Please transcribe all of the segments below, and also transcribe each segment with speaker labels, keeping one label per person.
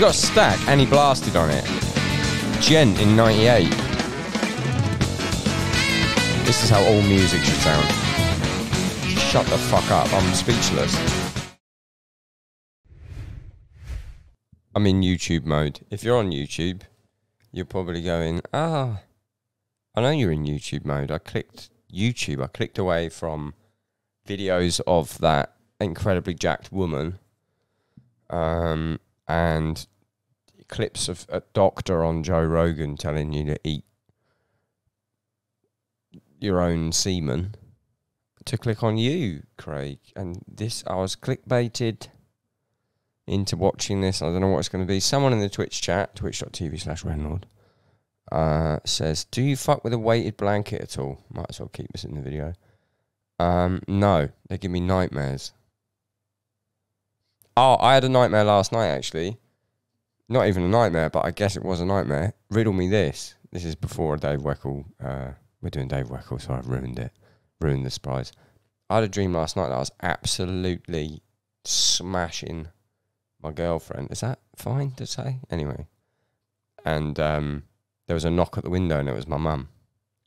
Speaker 1: He's got a stack and he blasted on it. Djent in 98. This is how all music should sound. Shut the fuck up. I'm speechless. I'm in YouTube mode. If you're on YouTube, you're probably going, ah, I know you're in YouTube mode. I clicked YouTube. I clicked away from videos of that incredibly jacked woman um, and clips of a doctor on Joe Rogan telling you to eat your own semen to click on you, Craig. And this, I was clickbaited into watching this. I don't know what it's going to be. Someone in the Twitch chat, twitch.tv slash reynlord, uh, says, Do you fuck with a weighted blanket at all? Might as well keep this in the video. Um, no, they give me nightmares. Oh, I had a nightmare last night, actually. Not even a nightmare, but I guess it was a nightmare. Riddle me this. This is before Dave Weckl. Uh, we're doing Dave Weckl, so I've ruined it. Ruined the surprise. I had a dream last night that I was absolutely smashing my girlfriend. Is that fine to say? Anyway. And um, there was a knock at the window and it was my mum.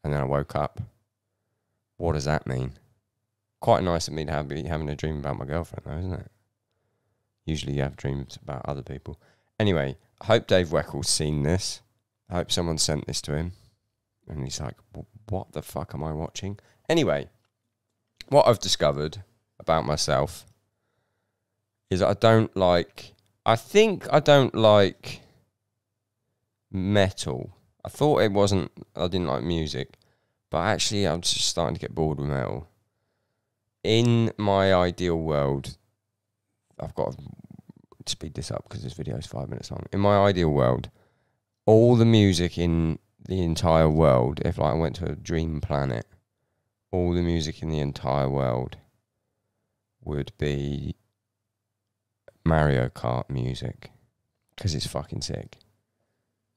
Speaker 1: And then I woke up. What does that mean? Quite nice of me to have, be having a dream about my girlfriend, though, isn't it? Usually you have dreams about other people. Anyway, I hope Dave Weckl's seen this. I hope someone sent this to him. And he's like, what the fuck am I watching? Anyway, what I've discovered about myself is I don't like. I think I don't like metal. I thought it wasn't. I didn't like music, but actually, I'm just starting to get bored with metal. In my ideal world, I've got to speed this up because this video is five minutes long. In my ideal world, all the music in the entire world, if like I went to a dream planet, all the music in the entire world would be Mario Kart music because it's fucking sick.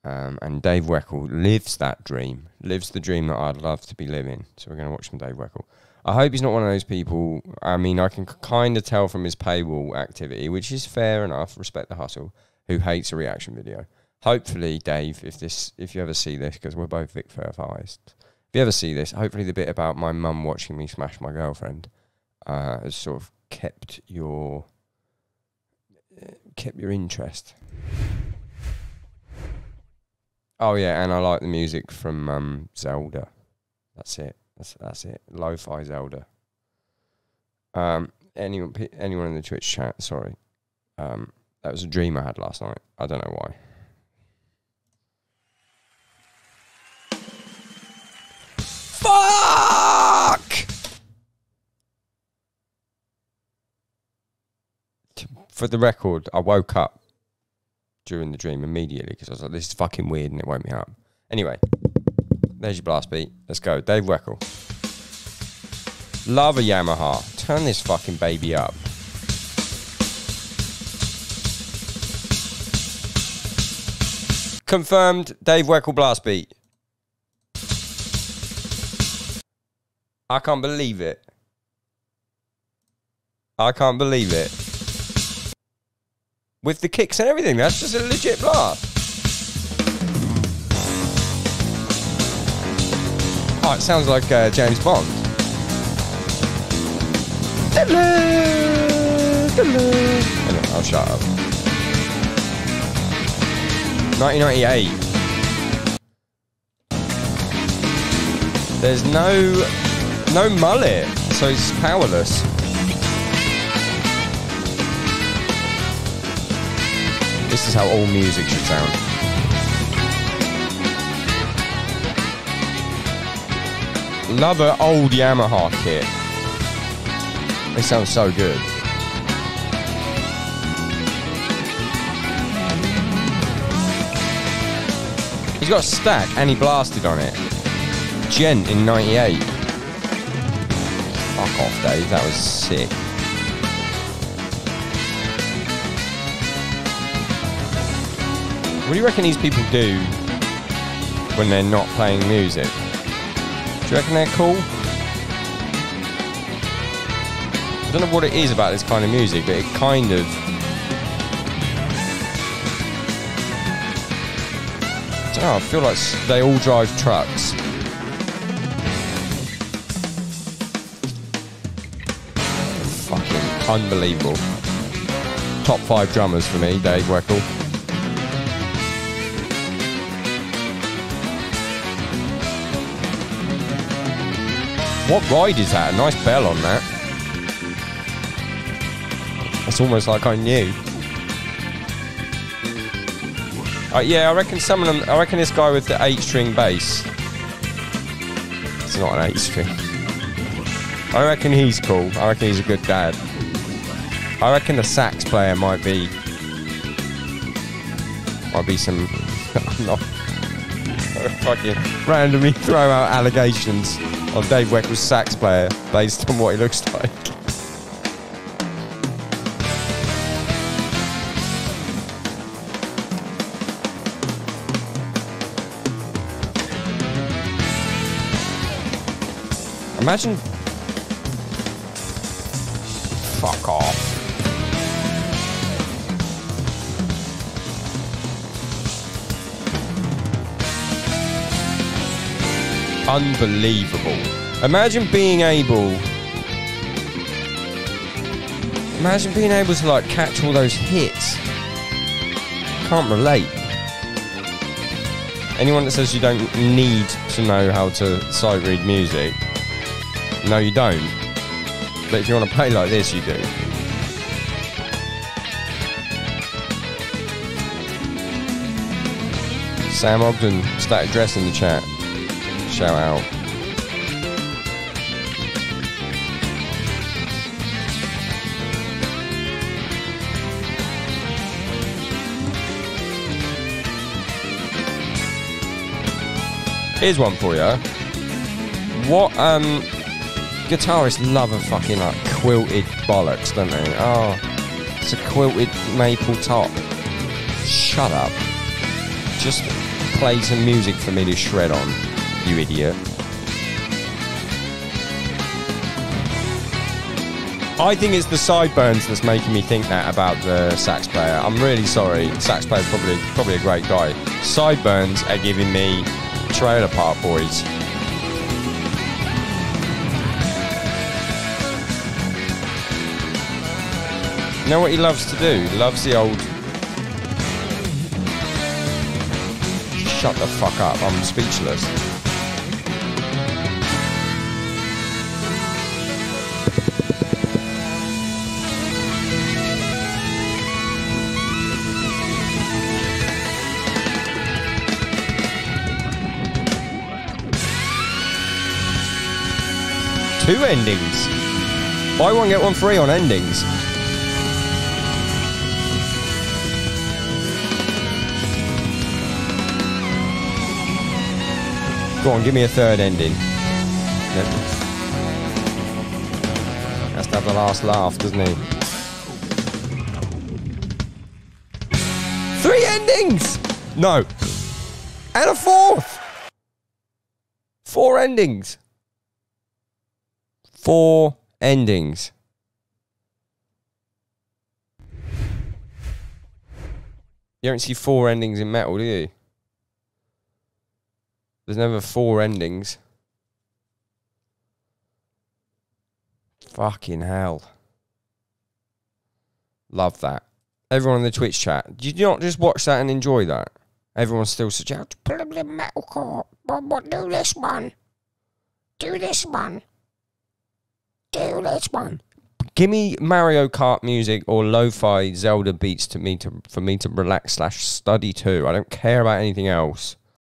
Speaker 1: Um, and Dave Weckl lives that dream, lives the dream that I'd love to be living. So we're going to watch some Dave Weckl. I hope he's not one of those people. I mean, I can kind of tell from his paywall activity, which is fair enough, respect the hustle, who hates a reaction video. Hopefully, Dave, if this, if you ever see this, because we're both Vic Fairfires, if you ever see this, hopefully the bit about my mum watching me smash my girlfriend uh, has sort of kept your kept your interest. Oh yeah, and I like the music from um, Zelda. That's it. That's that's it. Lo-fi Zelda. Um, anyone anyone in the Twitch chat? Sorry, um, that was a dream I had last night. I don't know why. Fuck! For the record, I woke up during the dream immediately because I was like, this is fucking weird and it woke me up. Anyway, there's your blast beat. Let's go. Dave Weckl. Love a Yamaha. Turn this fucking baby up. Confirmed Dave Weckl blast beat. I can't believe it. I can't believe it. With the kicks and everything, that's just a legit blast. Oh, it sounds like uh, James Bond. Anyway, I'll shut up. 1998. There's no no mullet, so he's powerless. This is how all music should sound. Love an old Yamaha kit. They sound so good. He's got a stack and he blasted on it. Djent in 98. Fuck off, Dave. That was sick. What do you reckon these people do when they're not playing music? Do you reckon they're cool? I don't know what it is about this kind of music, but it kind of don't know, I feel like they all drive trucks. Fucking unbelievable. Top five drummers for me, Dave Weckl. What ride is that? A nice bell on that. It's almost like I knew. Uh, yeah, I reckon some of them. I reckon this guy with the eight-string bass. It's not an eight-string. I reckon he's cool. I reckon he's a good dad. I reckon the sax player might be. Might be some. Fucking randomly throw out allegations on Dave Weckl's sax player based on what he looks like. Imagine. Fuck off. Unbelievable. Imagine being able. Imagine being able to like catch all those hits. Can't relate. Anyone that says you don't need to know how to sight read music, no, you don't. But if you want to play like this, you do. Sam Ogden, static dress in the chat. Shout out. Here's one for you. What um guitarists love a fucking like quilted bollocks, don't they? Oh, it's a quilted maple top. Shut up. Just play some music for me to shred on, you idiot. I think it's the sideburns that's making me think that about the sax player. I'm really sorry. Sax player's probably probably a great guy. Sideburns are giving me Trailer Park Boys. You know what he loves to do? He loves the old. Shut the fuck up, I'm speechless. Two endings. Buy one, get one free on endings. Go on, give me a third ending. Yep. Has to have the last laugh, doesn't he? Three endings! No. And a fourth! Four endings. Four endings. You don't see four endings in metal, do you? There's never four endings. Fucking hell. Love that. Everyone in the Twitch chat, did you not just watch that and enjoy that? Everyone's still put a metalcore. But do this one. Do this one. Do this one. Give me Mario Kart music or lo-fi Zelda beats to me to for me to relax slash study too. I don't care about anything else.